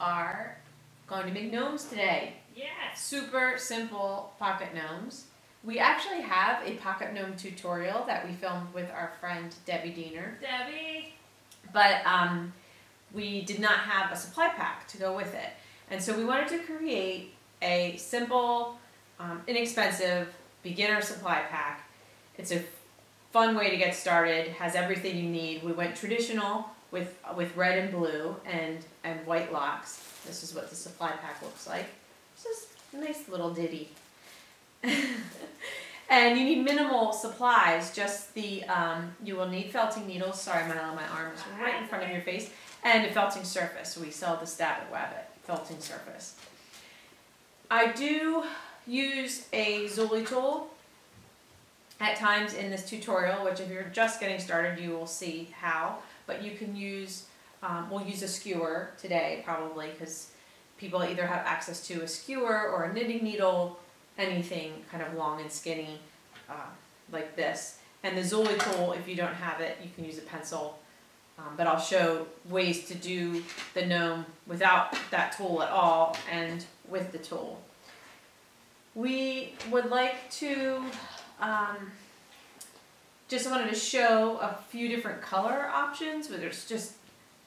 are going to make gnomes today. Yes. Super simple pocket gnomes. We actually have a pocket gnome tutorial that we filmed with our friend Debbie Diener, Debbie. but um, we did not have a supply pack to go with it. And so we wanted to create a simple, um, inexpensive beginner supply pack. It's a fun way to get started, has everything you need. We went traditional with with red and blue and and white locks. This is what the supply pack looks like. It's just a nice little ditty. and you need minimal supplies. Just the um, you will need felting needles. Sorry, Milo, my arm is right in front of your face. And a felting surface. We sell the Stabbit Wabbit felting surface. I do use a Zuli tool at times in this tutorial, which if you're just getting started, you will see how. But you can use, um, we'll use a skewer today probably because people either have access to a skewer or a knitting needle, anything kind of long and skinny uh, like this. And the Zuli tool, if you don't have it, you can use a pencil. Um, but I'll show ways to do the gnome without that tool at all and with the tool. We would like to um, just wanted to show a few different color options where there's just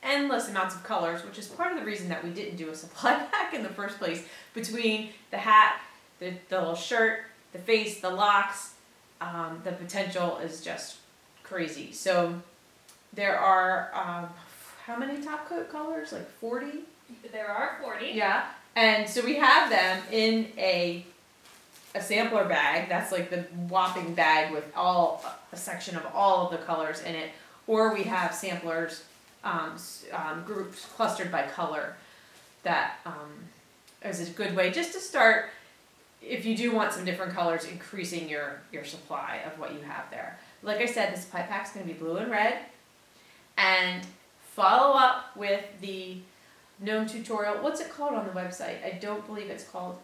endless amounts of colors, which is part of the reason that we didn't do a supply pack in the first place between the hat, the, the little shirt, the face, the locks. Um, the potential is just crazy. So there are, um, how many top coat colors? Like 40? There are 40. Yeah. And so we have them in a a sampler bag. That's like the whopping bag with all a section of all of the colors in it. Or we have samplers um, um, groups clustered by color. That um, is a good way just to start. If you do want some different colors, increasing your your supply of what you have there. Like I said, this pipe pack is going to be blue and red. And follow up with the gnome tutorial. What's it called on the website? I don't believe it's called.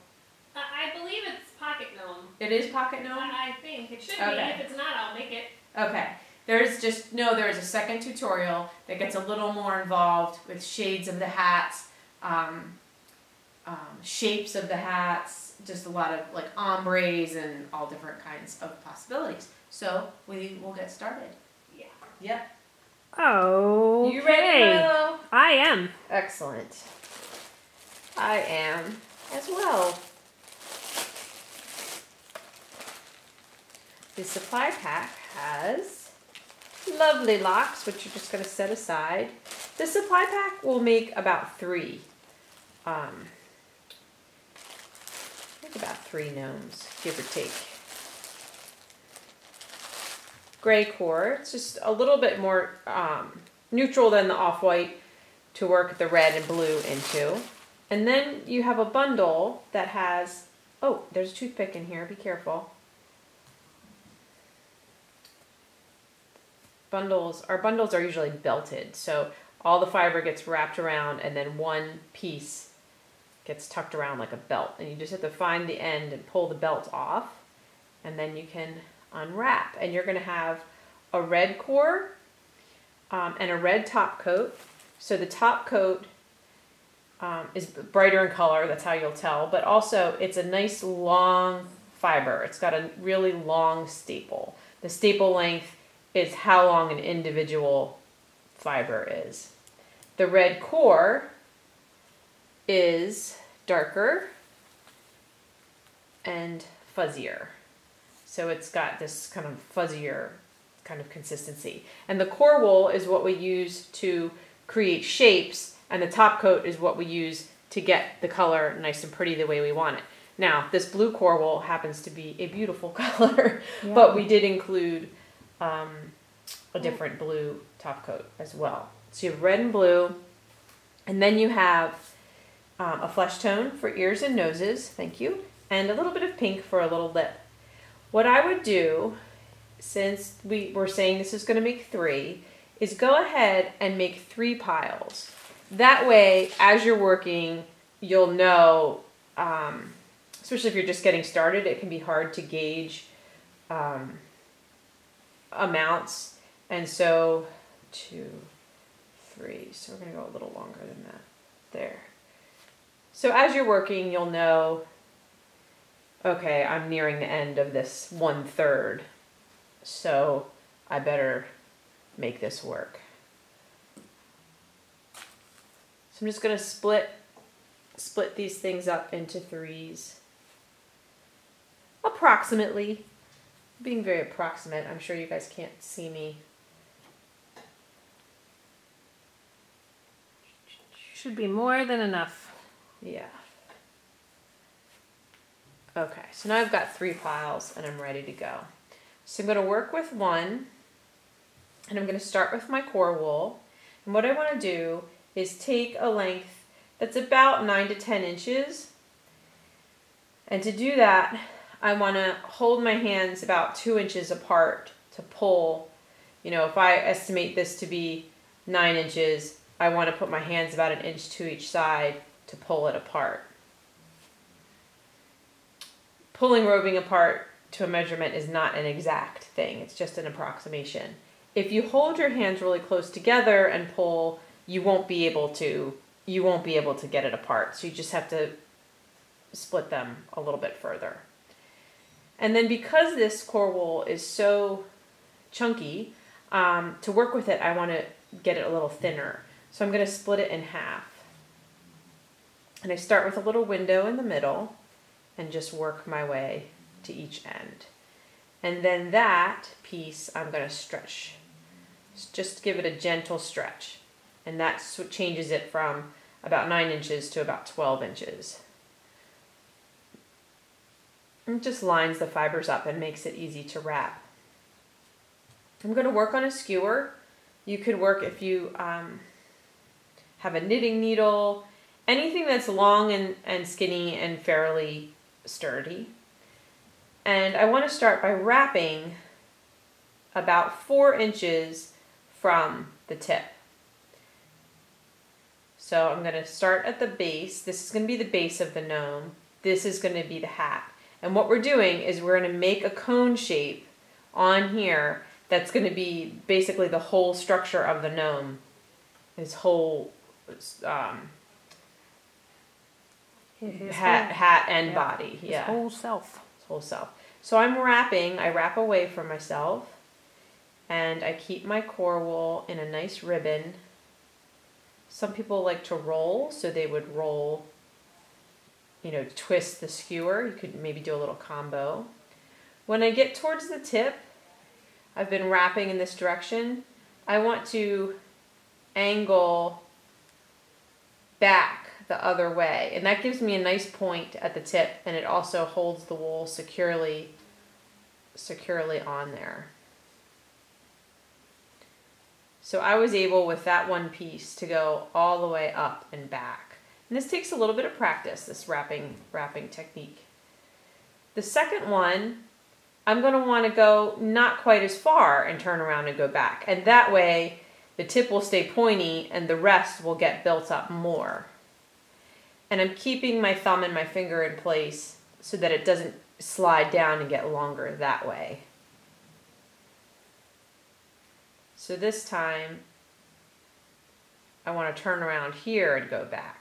Uh, I believe it's Pocket Gnome. It is Pocket Gnome? I think. It should Okay. be. If it's not, I'll make it. Okay. There's just, no, there's a second tutorial that gets a little more involved with shades of the hats, um, um, shapes of the hats, just a lot of like ombres and all different kinds of possibilities. So we will get started. Yeah. Yep. Oh. You ready, Milo? I am. Excellent. I am as well. The supply pack has lovely locks, which you're just going to set aside. The supply pack will make about three. Um, about three gnomes, give or take. Gray core, it's just a little bit more um, neutral than the off-white to work the red and blue into. And then you have a bundle that has, oh, there's a toothpick in here, be careful. Bundles, our bundles are usually belted, so all the fiber gets wrapped around and then one piece gets tucked around like a belt. And you just have to find the end and pull the belt off, and then you can unwrap. And you're gonna have a red core um, and a red top coat. So the top coat um, is brighter in color, that's how you'll tell, but also it's a nice long fiber. It's got a really long staple. The staple length is how long an individual fiber is. The red core is darker and fuzzier. So it's got this kind of fuzzier kind of consistency. And the core wool is what we use to create shapes, and the top coat is what we use to get the color nice and pretty the way we want it. Now, this blue core wool happens to be a beautiful color, Yeah. but we did include um, a different blue top coat as well. So you have red and blue, and then you have um, a flesh tone for ears and noses, thank you, and a little bit of pink for a little lip. What I would do, since we were saying this is going to make three, is go ahead and make three piles. That way, as you're working, you'll know, um, especially if you're just getting started, it can be hard to gauge um, amounts. And so, two, three. So we're going to go a little longer than that. There. So as you're working, you'll know, okay, I'm nearing the end of this one third. So I better make this work. So I'm just gonna split split these things up into threes. Approximately. Being very approximate, I'm sure you guys can't see me. Should be more than enough. Yeah. Okay, so now I've got three piles and I'm ready to go. So I'm going to work with one and I'm going to start with my core wool. And what I want to do is take a length that's about 9 to 10 inches. And to do that, I want to hold my hands about 2 inches apart to pull. You know, if I estimate this to be 9 inches, I want to put my hands about an inch to each side to pull it apart. Pulling roving apart to a measurement is not an exact thing, it's just an approximation. If you hold your hands really close together and pull, you won't be able to you won't be able to get it apart. So you just have to split them a little bit further. And then because this core wool is so chunky, um, to work with it, I want to get it a little thinner. So I'm going to split it in half. And I start with a little window in the middle and just work my way to each end. And then that piece I'm going to stretch. Just give it a gentle stretch. And that changes it from about 9 inches to about 12 inches. It just lines the fibers up and makes it easy to wrap. I'm going to work on a skewer. You could work if you um, have a knitting needle, anything that's long and, and skinny and fairly sturdy. And I want to start by wrapping about four inches from the tip. So I'm going to start at the base. This is going to be the base of the gnome. This is going to be the hat. And what we're doing is we're going to make a cone shape on here that's going to be basically the whole structure of the gnome. His whole um, His hat, hat and yeah. body. his Yeah, whole self. his whole self. So I'm wrapping. I wrap away from myself, and I keep my core wool in a nice ribbon. Some people like to roll, so they would roll. You know, twist the skewer. You could maybe do a little combo. When I get towards the tip, I've been wrapping in this direction. I want to angle back the other way. And that gives me a nice point at the tip and it also holds the wool securely securely on there. So I was able with that one piece to go all the way up and back. And this takes a little bit of practice, this wrapping wrapping technique. The second one, I'm going to want to go not quite as far and turn around and go back. And that way the tip will stay pointy and the rest will get built up more. And I'm keeping my thumb and my finger in place so that it doesn't slide down and get longer that way. So this time, I want to turn around here and go back.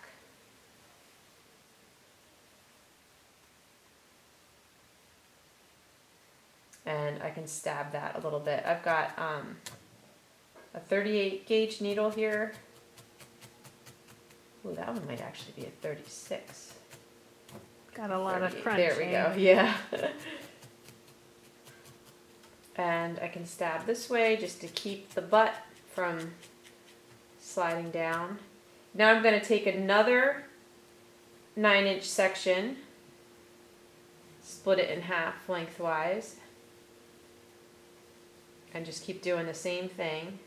I can stab that a little bit. I've got um, a 38 gauge needle here. Ooh, that one might actually be a 36. Got a lot of 38. crunching. There we go. Yeah. and I can stab this way just to keep the butt from sliding down. Now I'm going to take another 9 inch section, split it in half lengthwise, and just keep doing the same thing.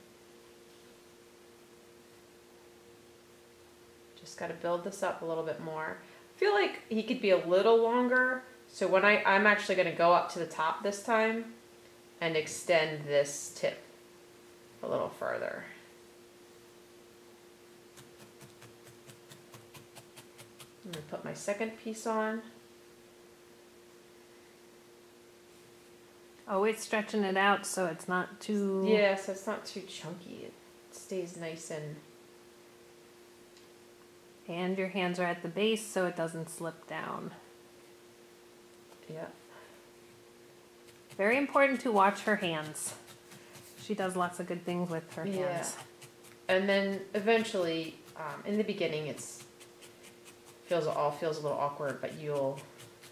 Just got to build this up a little bit more. I feel like he could be a little longer. So when I, I'm actually going to go up to the top this time and extend this tip a little further. I'm going to put my second piece on. Oh, it's stretching it out so it's not too. Yeah, so it's not too chunky. It stays nice and And your hands are at the base so it doesn't slip down. Yeah. Very important to watch her hands. She does lots of good things with her Yeah. hands. And then eventually, um, in the beginning, it's feels all feels a little awkward, but you'll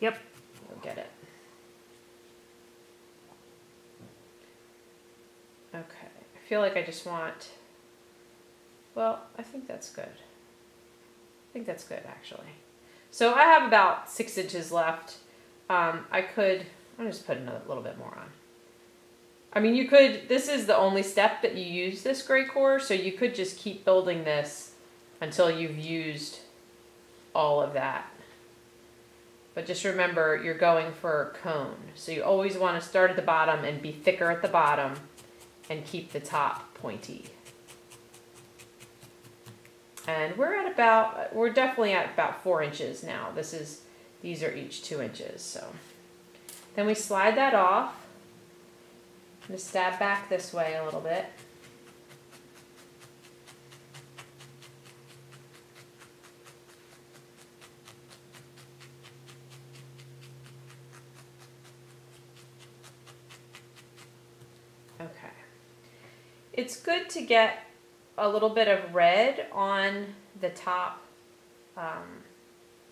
Yep. you'll get it. Okay, I feel like I just want. Well, I think that's good. I think that's good actually. So I have about six inches left. Um, I could. I'll just put another little bit more on. I mean, you could. This is the only step that you use this gray core, so you could just keep building this until you've used all of that. But just remember, you're going for a cone, so you always want to start at the bottom and be thicker at the bottom, and keep the top pointy. And we're at about. We're definitely at about four inches now. This is. These are each two inches, so. Then we slide that off. I'm gonna stab back this way a little bit. Okay. It's good to get a little bit of red on the top, um,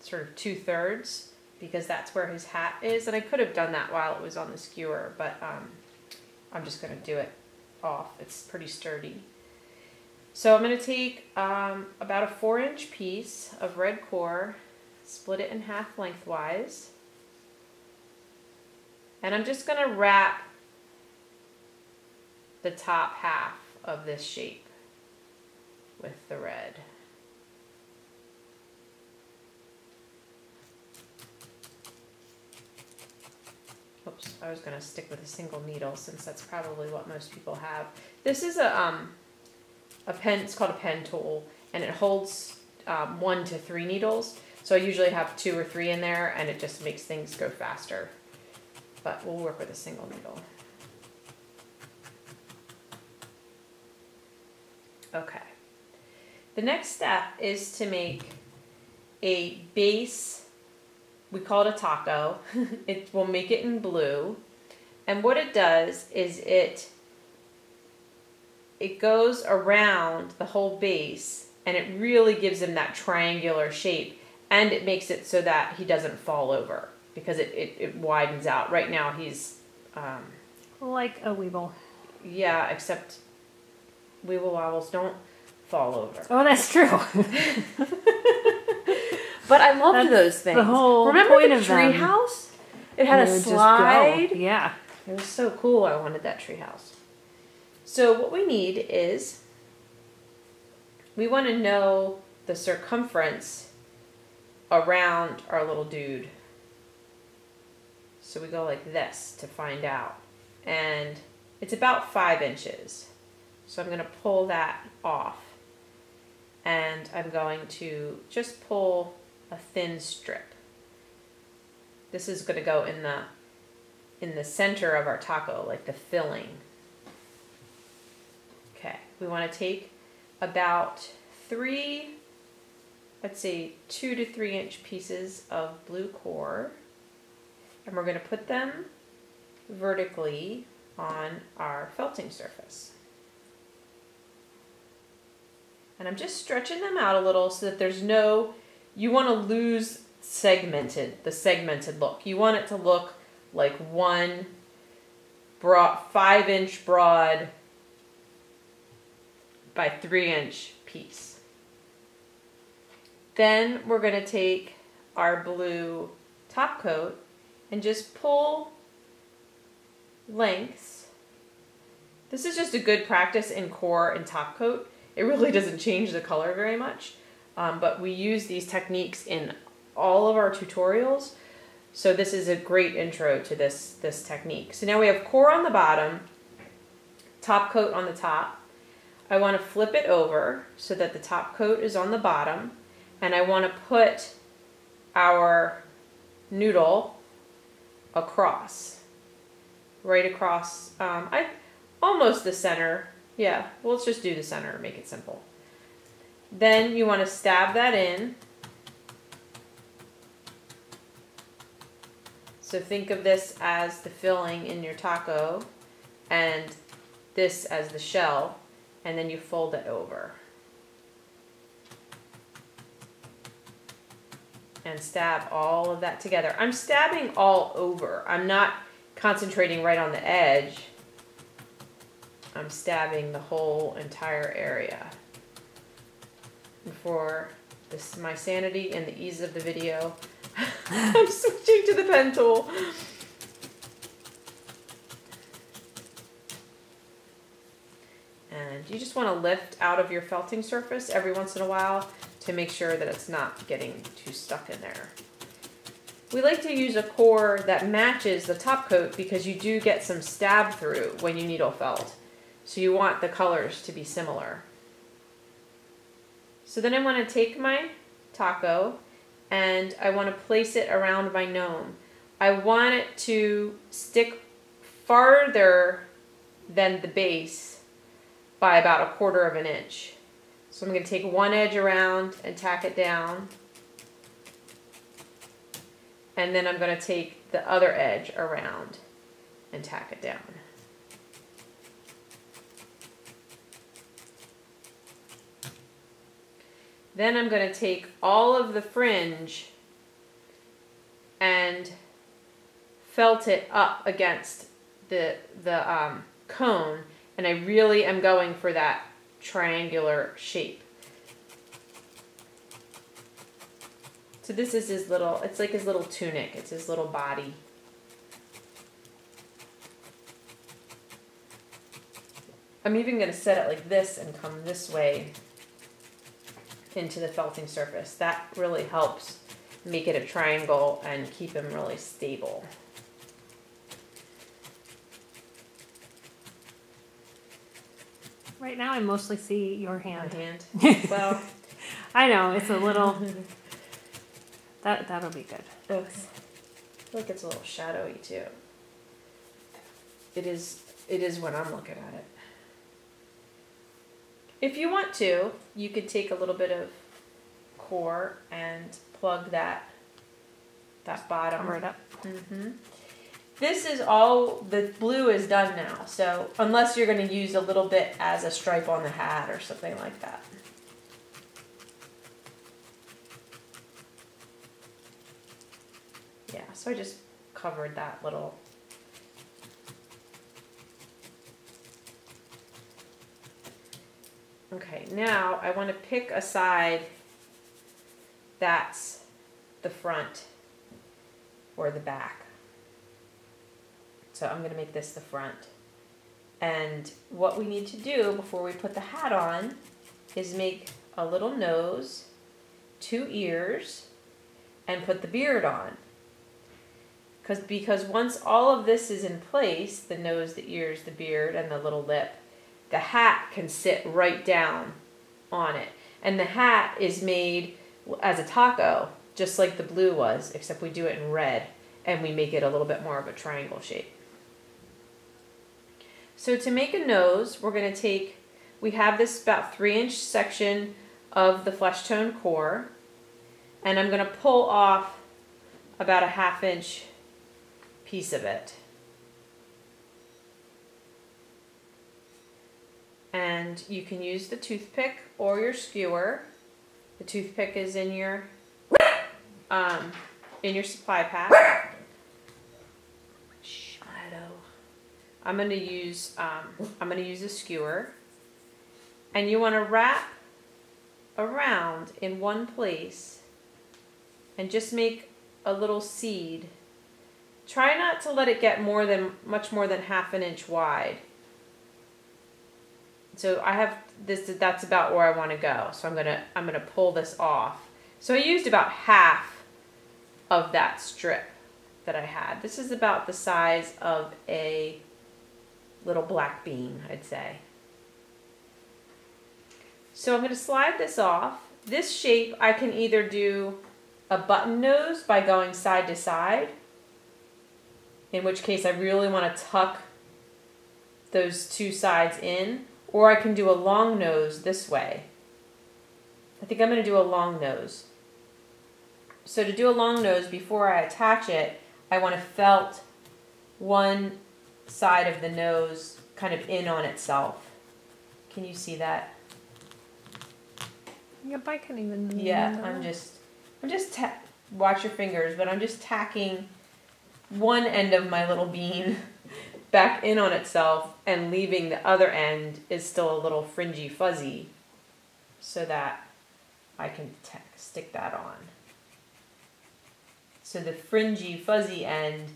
sort of two thirds, because that's where his hat is. And I could have done that while it was on the skewer, but um, I'm just going to do it off. It's pretty sturdy. So I'm going to take um, about a four inch piece of red core, split it in half lengthwise, and I'm just going to wrap the top half of this shape with the red. Oops, I was gonna stick with a single needle since that's probably what most people have. This is a um, a pen. It's called a pen tool, and it holds um, one to three needles. So I usually have two or three in there, and it just makes things go faster. But we'll work with a single needle. Okay. The next step is to make a base. We call it a taco. it will make it in blue. And what it does is it it goes around the whole base and it really gives him that triangular shape and it makes it so that he doesn't fall over because it, it, it widens out. Right now he's um, Like a Weeble. yeah, except Weeble Wobbles don't fall over. Oh, that's true. But I loved That's those things. the whole Remember point the of tree house? It had You a slide. Yeah. It was so cool. I wanted that tree house. So what we need is we want to know the circumference around our little dude. So we go like this to find out. And it's about five inches. So I'm going to pull that off. And I'm going to just pull a thin strip. This is going to go in the in the center of our taco, like the filling. Okay, we want to take about three, let's say two to three inch pieces of blue core, and we're going to put them vertically on our felting surface. And I'm just stretching them out a little so that there's no, you want to lose segmented, the segmented look. You want it to look like one broad, five inch broad by three inch piece. Then we're going to take our blue top coat and just pull lengths. This is just a good practice in core and top coat. It really doesn't change the color very much, um, but we use these techniques in all of our tutorials. So this is a great intro to this, this technique. So now we have core on the bottom, top coat on the top. I want to flip it over so that the top coat is on the bottom. And I want to put our noodle across, right across, um, I almost the center. Yeah, well, let's just do the center, make it simple. Then you want to stab that in. So think of this as the filling in your taco and this as the shell, and then you fold it over. And stab all of that together. I'm stabbing all over. I'm not concentrating right on the edge. I'm stabbing the whole entire area. And for this my sanity and the ease of the video, I'm switching to the pen tool. And you just want to lift out of your felting surface every once in a while to make sure that it's not getting too stuck in there. We like to use a core that matches the top coat because you do get some stab through when you needle felt. So you want the colors to be similar. So then I want to take my taco and I want to place it around my gnome. I want it to stick farther than the base by about a quarter of an inch. So I'm going to take one edge around and tack it down. And then I'm going to take the other edge around and tack it down. Then I'm going to take all of the fringe and felt it up against the the um, cone and I really am going for that triangular shape. So this is his little, it's like his little tunic, it's his little body. I'm even going to set it like this and come this way into the felting surface. That really helps make it a triangle and keep them really stable. Right now, I mostly see your hand. My hand. Well, I know it's a little. That that'll be good. I feel like it's a little shadowy too. It is. It is when I'm looking at it. If you want to, you could take a little bit of core and plug that that bottom Cover it up. hmm This is all, the blue is done now, so unless you're gonna use a little bit as a stripe on the hat or something like that. Yeah, so I just covered that little. Okay, now I wanna pick a side that's the front or the back. So I'm going to make this the front. And what we need to do before we put the hat on is make a little nose, two ears, and put the beard on. Cause, because once all of this is in place, the nose, the ears, the beard, and the little lip, the hat can sit right down on it. And the hat is made as a taco, just like the blue was, except we do it in red and we make it a little bit more of a triangle shape. So to make a nose, we're going to take, we have this about three inch section of the flesh tone core, and I'm going to pull off about a half inch piece of it. And you can use the toothpick or your skewer. The toothpick is in your um, in your supply pack. I'm gonna use um, I'm gonna use a skewer, and you want to wrap around in one place, and just make a little seed. Try not to let it get more than much more than half an inch wide. So I have this. That's about where I want to go. So I'm gonna I'm gonna pull this off. So I used about half of that strip that I had. This is about the size of a little black bean, I'd say. So I'm going to slide this off. This shape I can either do a button nose by going side to side, in which case I really want to tuck those two sides in, or I can do a long nose this way. I think I'm gonna do a long nose. So to do a long nose, before I attach it, I want to felt one side of the nose kind of in on itself. Can you see that? Yep, I can even. Yeah, I'm just, I'm just ta- watch your fingers, but I'm just tacking one end of my little bean back in on itself and leaving the other end is still a little fringy fuzzy so that I can stick that on. So the fringy fuzzy end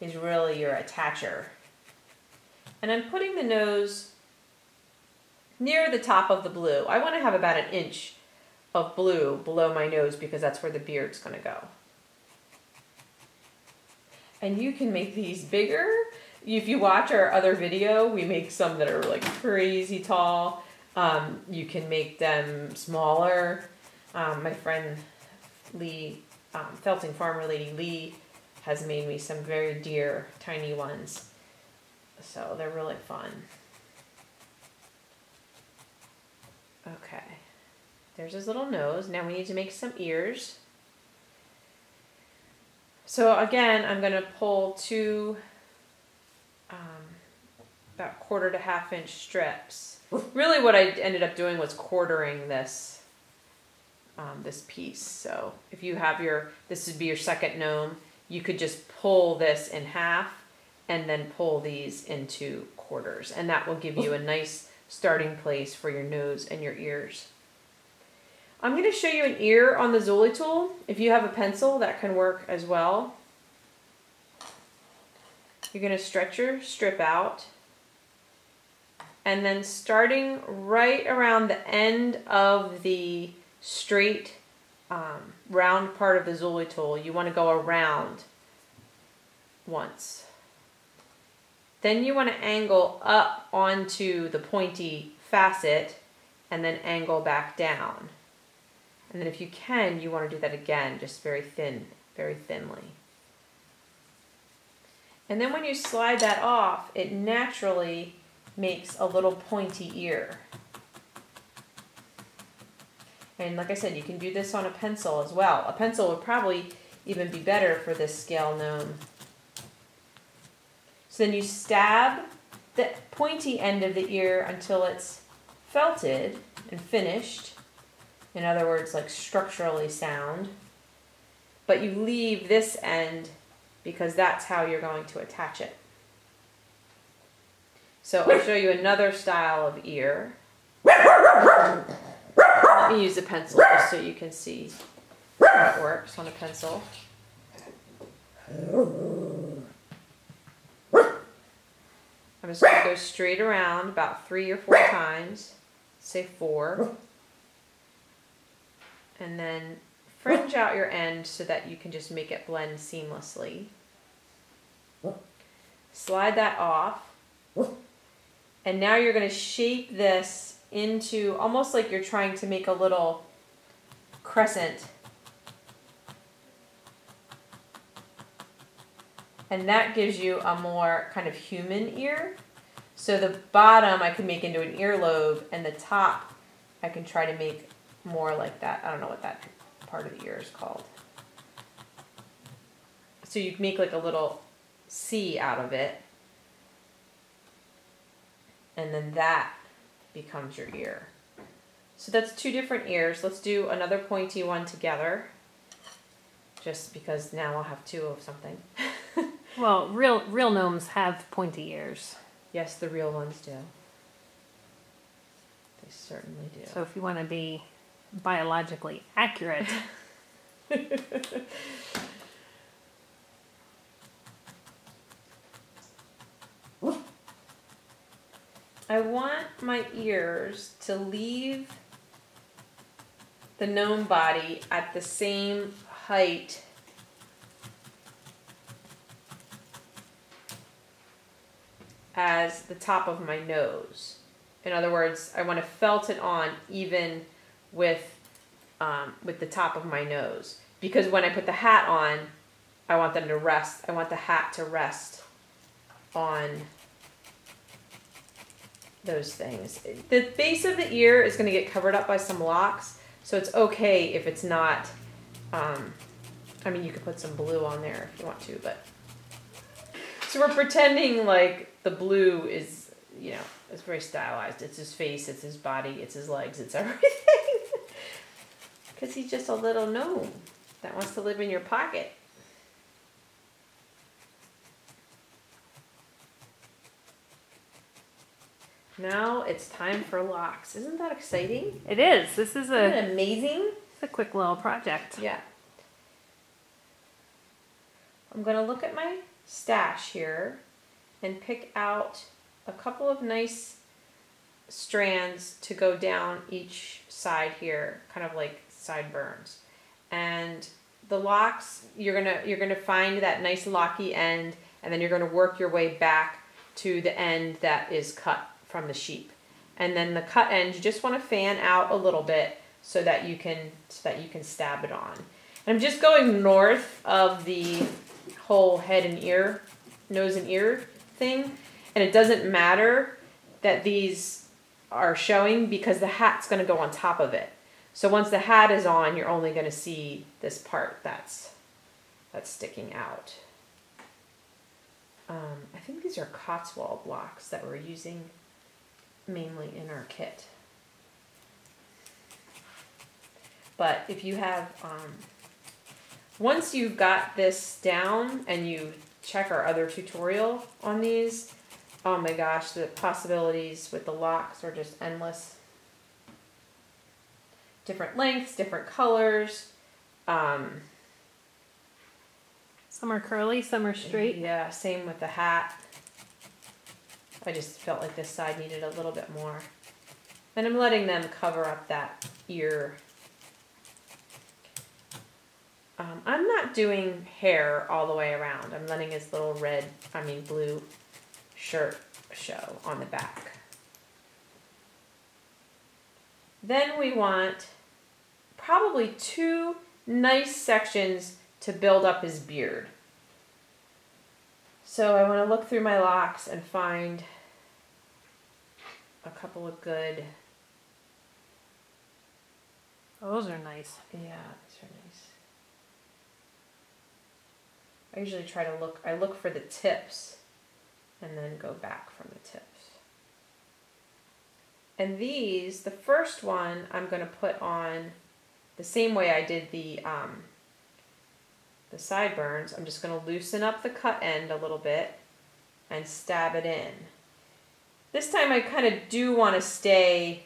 is really your attacher. And I'm putting the nose near the top of the blue. I want to have about an inch of blue below my nose because that's where the beard's going to go. And you can make these bigger. If you watch our other video, we make some that are like crazy tall. Um, you can make them smaller. Um, my friend Lee, um, Felting Farmer Lady Lee, has made me some very dear tiny ones. So they're really fun. Okay. There's his little nose. Now we need to make some ears. So again, I'm going to pull two um, about quarter to half inch strips. Really what I ended up doing was quartering this um, this piece. So if you have your, this would be your second gnome, you could just pull this in half and then pull these into quarters. And that will give you a nice starting place for your nose and your ears. I'm going to show you an ear on the Zuli tool. If you have a pencil, that can work as well. You're going to stretch your strip out. And then starting right around the end of the straight um, round part of the Zuli tool, you want to go around once. Then you want to angle up onto the pointy facet and then angle back down. And then if you can, you want to do that again, just very thin, very thinly. And then when you slide that off, it naturally makes a little pointy ear. And like I said, you can do this on a pencil as well. A pencil would probably even be better for this scale gnome. So then you stab the pointy end of the ear until it's felted and finished. In other words, like structurally sound. But you leave this end because that's how you're going to attach it. So I'll show you another style of ear. Let me use a pencil just so you can see how it works on a pencil. I'm just going to go straight around about three or four times. Say four. And then fringe out your end so that you can just make it blend seamlessly. Slide that off. And now you're going to shape this into almost like you're trying to make a little crescent. And that gives you a more kind of human ear. So the bottom I can make into an earlobe and the top I can try to make more like that. I don't know what that part of the ear is called. So you'd make like a little C out of it. And then that becomes your ear. So that's two different ears. Let's do another pointy one together. Just because now I'll have two of something. Well, real real gnomes have pointy ears. yes, the real ones do. They certainly do. So if you want to be biologically accurate, I want my ears to leave the gnome body at the same height as the top of my nose. In other words, I want to felt it on even with um, with the top of my nose because when I put the hat on, I want them to rest. I want the hat to rest on those things. The base of the ear is going to get covered up by some locks, So it's okay if it's not. Um, I mean, you could put some blue on there if you want to, but. So we're pretending like the blue is, you know, it's very stylized. It's his face, it's his body, it's his legs, it's everything. Because he's just a little gnome that wants to live in your pocket. Now it's time for locks. Isn't that exciting? It is. This is a, amazing? it's a quick little project. Yeah. I'm gonna look at my stash here and pick out a couple of nice strands to go down each side here, kind of like sideburns. And the locks, you're gonna you're gonna find that nice locky end, and then you're gonna work your way back to the end that is cut from the sheep. And then the cut end, you just want to fan out a little bit so that you can so that you can stab it on. And I'm just going north of the whole head and ear, nose and ear thing, and it doesn't matter that these are showing because the hat's going to go on top of it. So once the hat is on, you're only going to see this part that's that's sticking out. Um, I think these are Cotswold locks that we're using mainly in our kit. But if you have, um, once you've got this down and you check our other tutorial on these, oh my gosh, the possibilities with the locks are just endless. Different lengths, different colors. Um, Some are curly, some are straight. Yeah, same with the hat. I just felt like this side needed a little bit more. And I'm letting them cover up that ear. Um, I'm not doing hair all the way around. I'm letting his little red, I mean blue shirt show on the back. Then we want probably two nice sections to build up his beard. So I want to look through my locks and find a couple of good. Those are nice. Yeah, these are nice. I usually try to look. I look for the tips, and then go back from the tips. And these, the first one, I'm going to put on the same way I did the um, the sideburns. I'm just going to loosen up the cut end a little bit and stab it in. This time I kind of do want to stay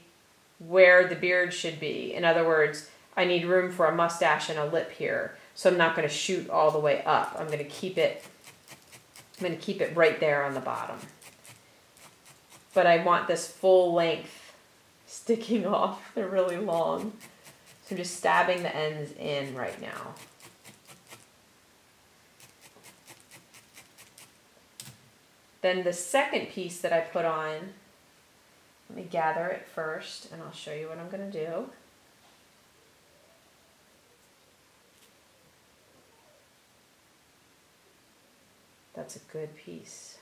where the beard should be. In other words, I need room for a mustache and a lip here. So I'm not going to shoot all the way up. I'm going to keep it I'm going to keep it right there on the bottom. But I want this full length sticking off. They're really long. So I'm just stabbing the ends in right now. Then the second piece that I put on, let me gather it first and I'll show you what I'm going to do. That's a good piece.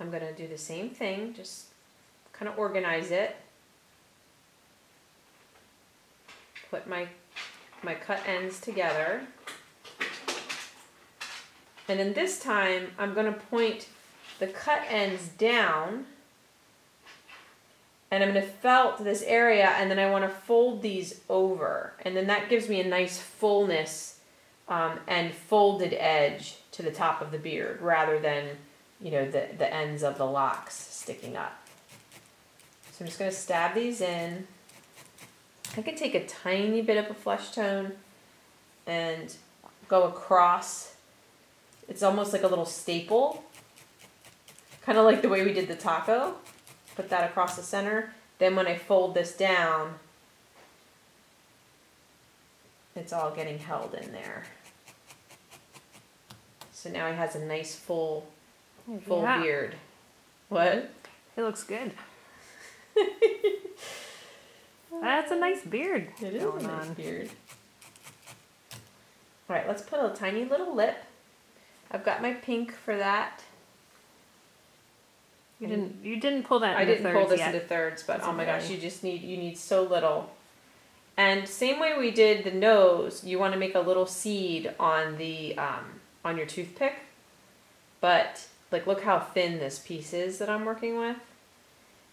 I'm going to do the same thing, just kind of organize it. Put my my cut ends together. And then this time I'm going to point the cut ends down and I'm going to felt this area and then I want to fold these over and then that gives me a nice fullness um, and folded edge to the top of the beard rather than you know the, the ends of the locks sticking up. So I'm just going to stab these in. I could take a tiny bit of a flesh tone and go across. It's almost like a little staple kind of like the way we did the taco. Put that across the center. Then when I fold this down, it's all getting held in there. So now he has a nice full, full Yeah. beard. What? It looks good. That's a nice beard. It is a nice on. beard. All right, let's put a tiny little lip. I've got my pink for that. You didn't. You didn't pull that. I didn't pull this yet. into thirds, but That's oh my gosh, you just need you need so little. And same way we did the nose, you want to make a little seed on the um, on your toothpick. But like look how thin this piece is that I'm working with.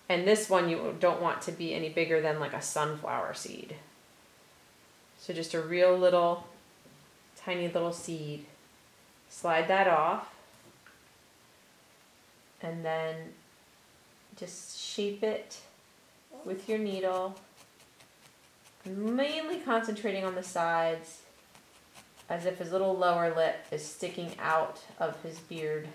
And this one you don't want to be any bigger than like a sunflower seed. So just a real little tiny little seed. Slide that off. And then just shape it with your needle. Mainly concentrating on the sides as if his little lower lip is sticking out of his beard.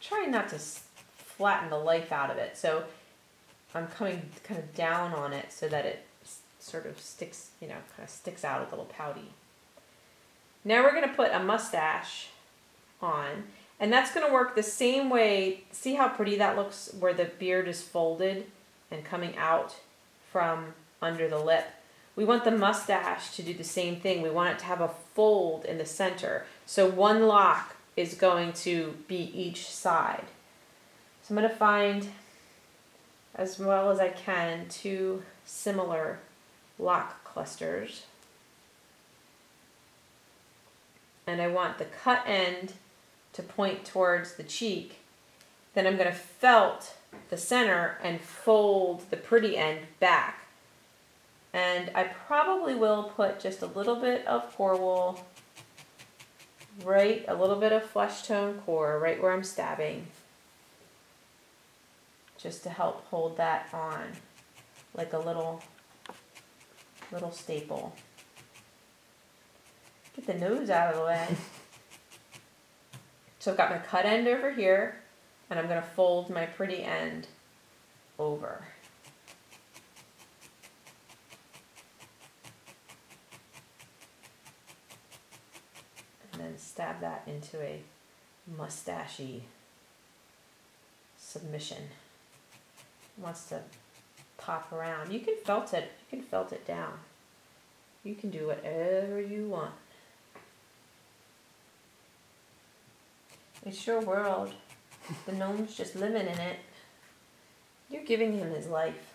Trying not to flatten the life out of it, so I'm coming kind of down on it so that it sort of sticks, you know, kind of sticks out a little pouty. Now we're going to put a mustache on, and that's going to work the same way. See how pretty that looks where the beard is folded and coming out from under the lip. We want the mustache to do the same thing. We want it to have a fold in the center. So one lock is going to be each side. So I'm going to find as well as I can two similar lock clusters. And I want the cut end to point towards the cheek. Then I'm going to felt the center and fold the pretty end back. And I probably will put just a little bit of core wool, right, a little bit of flesh tone core right where I'm stabbing just to help hold that on like a little little staple. Get the nose out of the way. so I've got my cut end over here and I'm going to fold my pretty end over. And then stab that into a mustachy submission wants to pop around. You can felt it. You can felt it down. You can do whatever you want. It's your world. The gnome's just living in it. You're giving him his life.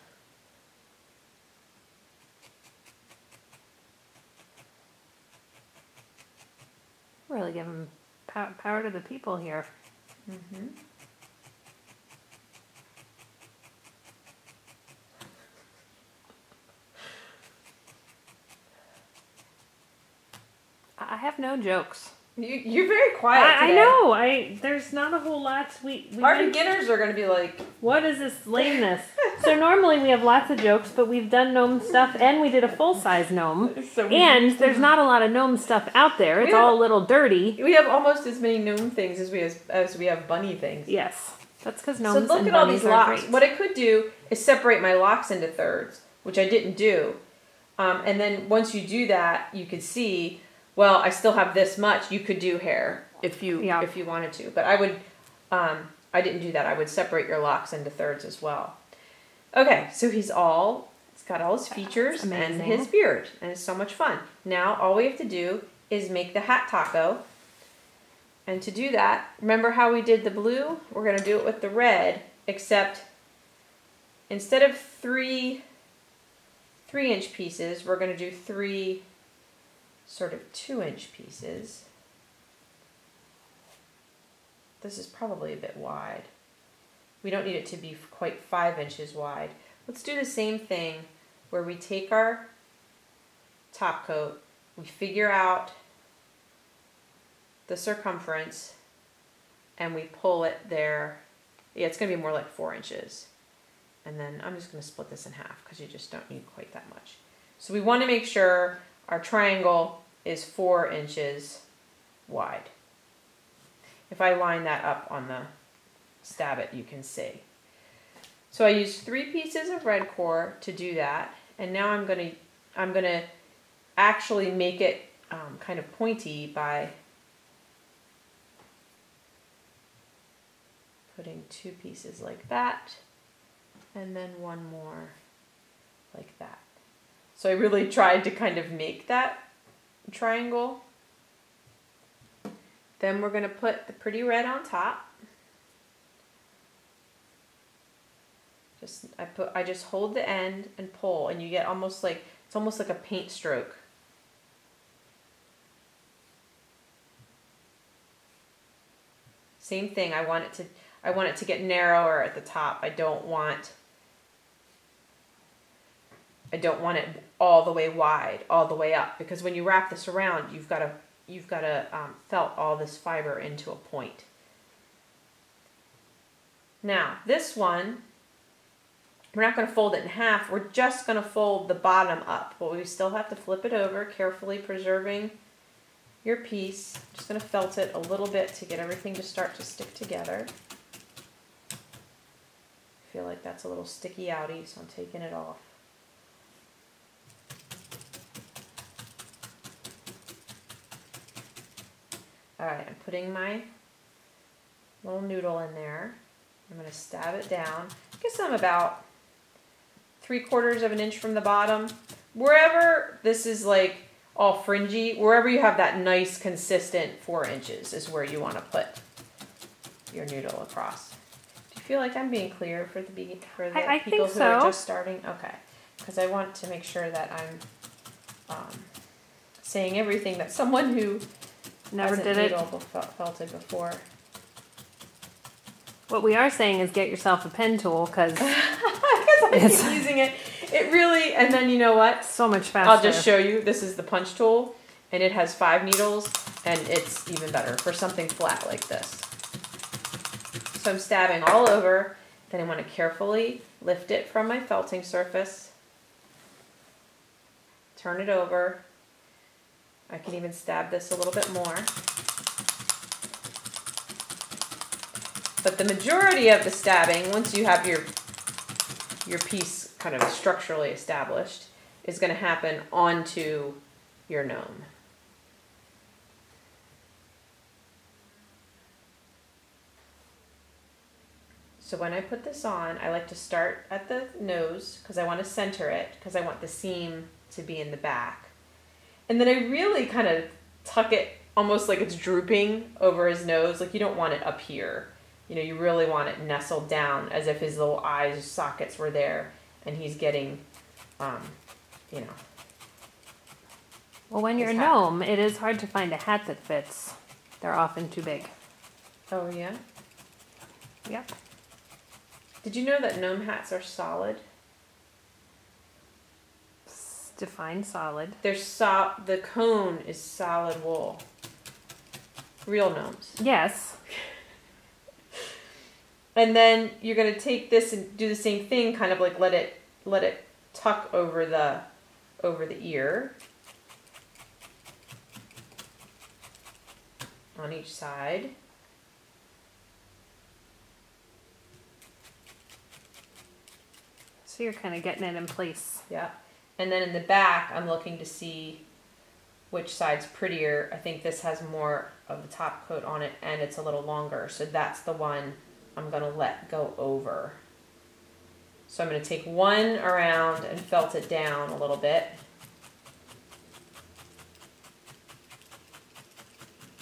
Really giving pow- power to the people here. Mm-hmm. No jokes. You, you're very quiet. I, I know. I there's not a whole lot. We, we Our beginners are going to be like, What is this lameness? so normally we have lots of jokes, but we've done gnome stuff and we did a full size gnome. so we, And there's not a lot of gnome stuff out there. It's have- all a little dirty. we have almost as many gnome things as we as, as we have bunny things. Yes, that's because gnomes. So look at all these locks. great. What I could do is separate my locks into thirds, which I didn't do. Um, and then once you do that, you could see, well, I still have this much. You could do hair if you Yeah. if you wanted to, but I would. Um, I didn't do that. I would separate your locks into thirds as well. Okay, so he's all. It's got all his features and his beard, and it's so much fun. Now all we have to do is make the hat taco. And to do that, remember how we did the blue? We're going to do it with the red, except instead of three three inch pieces, we're going to do three sort of two inch pieces. This is probably a bit wide. We don't need it to be quite five inches wide. Let's do the same thing where we take our top coat, we figure out the circumference, and we pull it there. Yeah, it's gonna be more like four inches. And then I'm just gonna split this in half because you just don't need quite that much. So we wanna make sure our triangle is four inches wide. If I line that up on the stab it, you can see. So I used three pieces of red core to do that, and now I'm gonna I'm gonna actually make it um, kind of pointy by putting two pieces like that, and then one more like that. So I really tried to kind of make that triangle. Then we're gonna put the pretty red on top. Just I put I just hold the end and pull and you get almost like it's almost like a paint stroke. Same thing, I want it to I want it to get narrower at the top. I don't want I don't want it all the way wide, all the way up, because when you wrap this around, you've got to you've got to um, felt all this fiber into a point. Now this one, we're not going to fold it in half. We're just going to fold the bottom up, but we still have to flip it over, carefully preserving your piece. Just going to felt it a little bit to get everything to start to stick together. I feel like that's a little sticky outy, so I'm taking it off. Alright, I'm putting my little noodle in there. I'm going to stab it down. I guess I'm about three quarters of an inch from the bottom. Wherever this is like all fringy, wherever you have that nice consistent four inches is where you want to put your noodle across. Do you feel like I'm being clear for the be for the I- I people who are just starting? Okay, because I want to make sure that I'm um, saying everything that someone who Never did it. bef- felted before. What we are saying is get yourself a pen tool because Because I It's- keep using it. It really, and then you know what? so much faster. I'll just show you. This is the punch tool, and it has five needles, and it's even better for something flat like this. So I'm stabbing all over. Then I want to carefully lift it from my felting surface. Turn it over. I can even stab this a little bit more. But the majority of the stabbing, once you have your your piece kind of structurally established, is going to happen onto your gnome. So when I put this on, I like to start at the nose because I want to center it because I want the seam to be in the back. And then I really kind of tuck it almost like it's drooping over his nose. Like you don't want it up here. You know, you really want it nestled down as if his little eyes sockets were there and he's getting, um, you know, well, when you're a hat. gnome, it is hard to find a hat that fits. They're often too big. oh yeah. Yep. Did you know that gnome hats are solid? Define solid. They're so the cone is solid wool. Real gnomes. Yes. And then you're gonna take this and do the same thing, kind of like let it let it tuck over the over the ear on each side. So you're kind of getting it in place. Yeah. And then in the back, I'm looking to see which side's prettier. I think this has more of the top coat on it and it's a little longer. So that's the one I'm going to let go over. So I'm going to take one around and felt it down a little bit.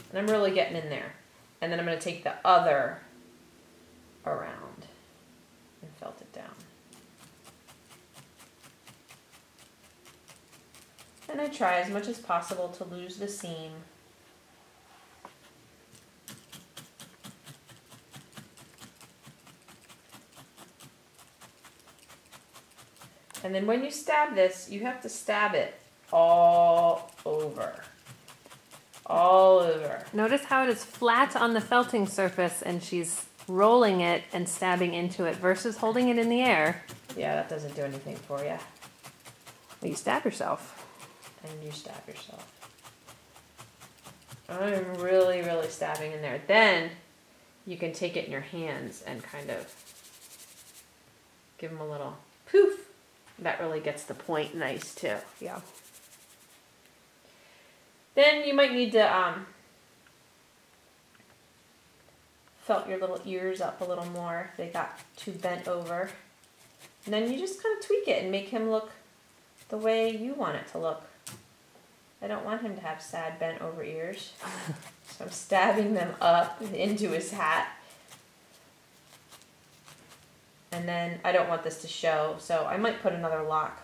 And I'm really getting in there. And then I'm going to take the other around and felt it down. And I try as much as possible to lose the seam. And then when you stab this, you have to stab it all over. All over. Notice how it is flat on the felting surface and she's rolling it and stabbing into it versus holding it in the air. Yeah, that doesn't do anything for you. You stab yourself. And you stab yourself. I'm really, really stabbing in there. Then you can take it in your hands and kind of give them a little poof. That really gets the point nice too. Yeah. Then you might need to um, felt your little ears up a little more. if They got too bent over. And then you just kind of tweak it and make him look the way you want it to look. I don't want him to have sad bent over ears. so I'm stabbing them up into his hat. And then I don't want this to show, so I might put another lock.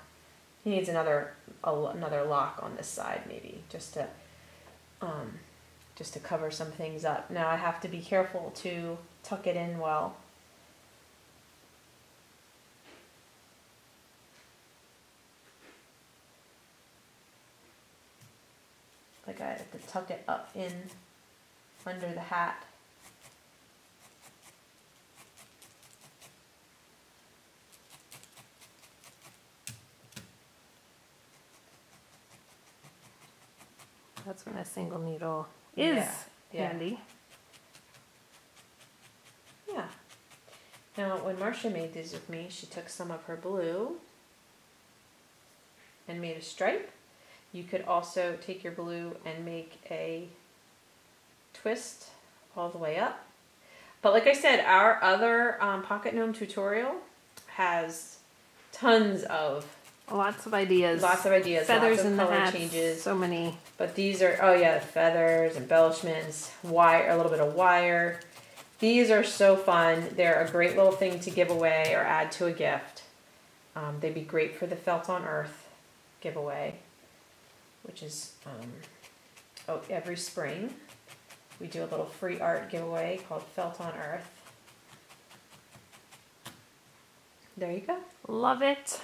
He needs another another lock on this side maybe just to um, just to cover some things up. Now I have to be careful to tuck it in well. Like I have to tuck it up in under the hat. That's when a single needle is Yeah, yeah. handy. Yeah. Now, when Marcia made these with me, she took some of her blue and made a stripe. You could also take your blue and make a twist all the way up. But like I said, our other um, pocket gnome tutorial has tons of Lots of ideas. lots of ideas, feathers lots of in the color hats. changes. So many. But these are oh yeah, feathers, embellishments, wire, a little bit of wire. These are so fun. They're a great little thing to give away or add to a gift. Um, they'd be great for the Felt on Earth giveaway, which is um, oh every spring we do a little free art giveaway called Felt on Earth. There you go. Love it.